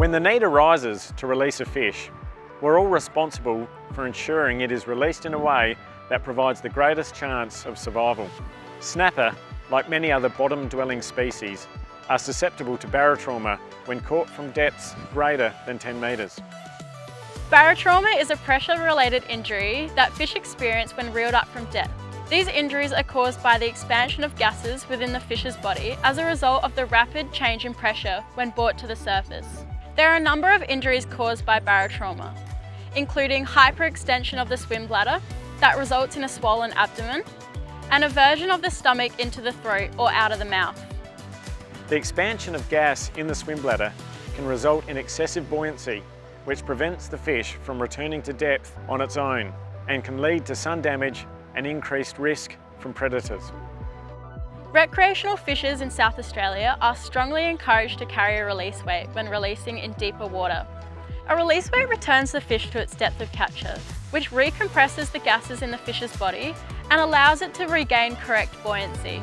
When the need arises to release a fish, we're all responsible for ensuring it is released in a way that provides the greatest chance of survival. Snapper, like many other bottom-dwelling species, are susceptible to barotrauma when caught from depths greater than 10 metres. Barotrauma is a pressure-related injury that fish experience when reeled up from depth. These injuries are caused by the expansion of gases within the fish's body as a result of the rapid change in pressure when brought to the surface. There are a number of injuries caused by barotrauma, including hyperextension of the swim bladder that results in a swollen abdomen, and eversion of the stomach into the throat or out of the mouth. The expansion of gas in the swim bladder can result in excessive buoyancy, which prevents the fish from returning to depth on its own and can lead to sun damage and increased risk from predators. Recreational fishers in South Australia are strongly encouraged to carry a release weight when releasing in deeper water. A release weight returns the fish to its depth of capture, which recompresses the gases in the fish's body and allows it to regain correct buoyancy.